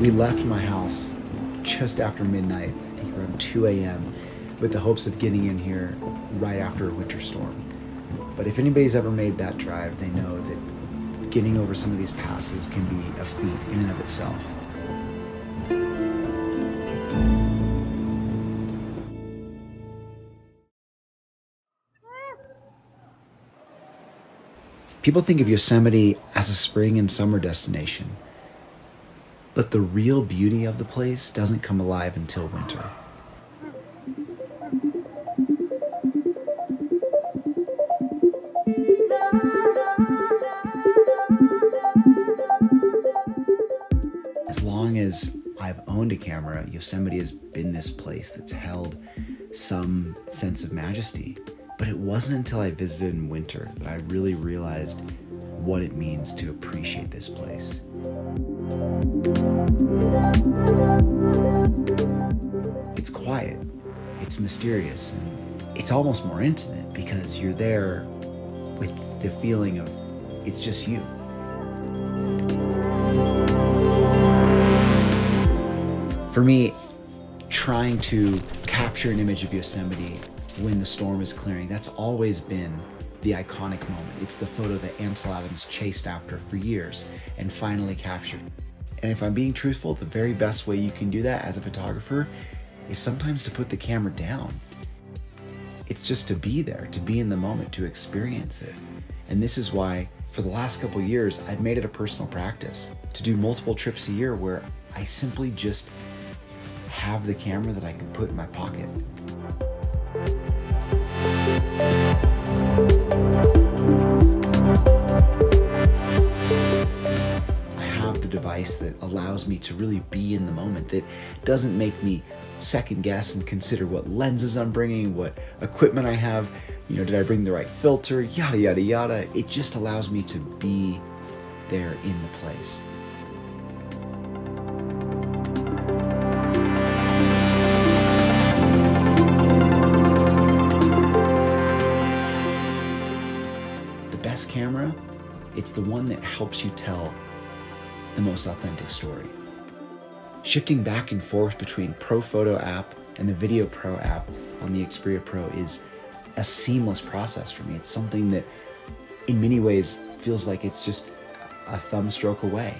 We left my house just after midnight, I think around 2 a.m., with the hopes of getting in here right after a winter storm. But if anybody's ever made that drive, they know that getting over some of these passes can be a feat in and of itself. People think of Yosemite as a spring and summer destination, but the real beauty of the place doesn't come alive until winter. As long as I've owned a camera, Yosemite has been this place that's held some sense of majesty. But it wasn't until I visited in winter that I really realized what it means to appreciate this place. It's quiet, it's mysterious, and it's almost more intimate because you're there with the feeling of it's just you. For me, trying to capture an image of Yosemite when the storm is clearing, that's always been the iconic moment. It's the photo that Ansel Adams chased after for years and finally captured. And if I'm being truthful, the very best way you can do that as a photographer is sometimes to put the camera down. It's just to be there, to be in the moment, to experience it. And this is why, for the last couple years, I've made it a personal practice to do multiple trips a year where I simply just have the camera that I can put in my pocket. Device that allows me to really be in the moment, that doesn't make me second guess and consider what lenses I'm bringing, what equipment I have, you know, did I bring the right filter, yada, yada, yada. It just allows me to be there in the place. The best camera, it's the one that helps you tell the most authentic story. Shifting back and forth between Pro Photo app and the Video Pro app on the Xperia Pro is a seamless process for me. It's something that, in many ways, feels like it's just a thumb stroke away,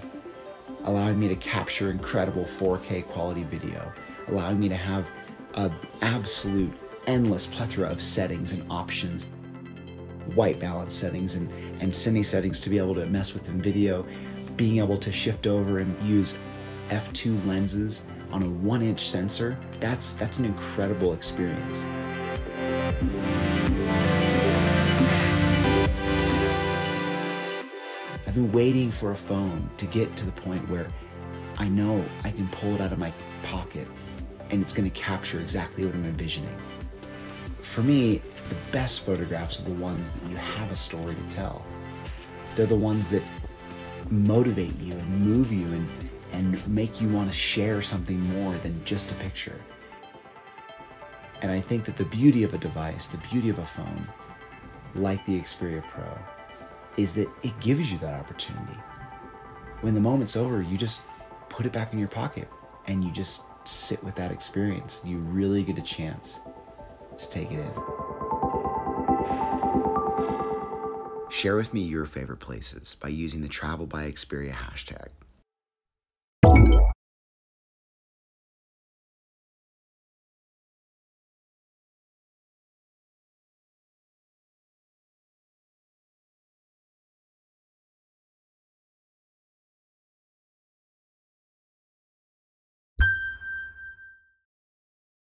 allowing me to capture incredible 4K quality video, allowing me to have an absolute endless plethora of settings and options white balance settings and, and cine settings to be able to mess with in video, being able to shift over and use f2 lenses on a one inch sensor, that's, that's an incredible experience. I've been waiting for a phone to get to the point where I know I can pull it out of my pocket and it's going to capture exactly what I'm envisioning. For me, the best photographs are the ones that you have a story to tell. They're the ones that motivate you and move you and, and make you want to share something more than just a picture. And I think that the beauty of a device, the beauty of a phone, like the Xperia Pro, is that it gives you that opportunity. When the moment's over, you just put it back in your pocket and you just sit with that experience. You really get a chance to take it in. Share with me your favorite places by using the Travel by Xperia hashtag.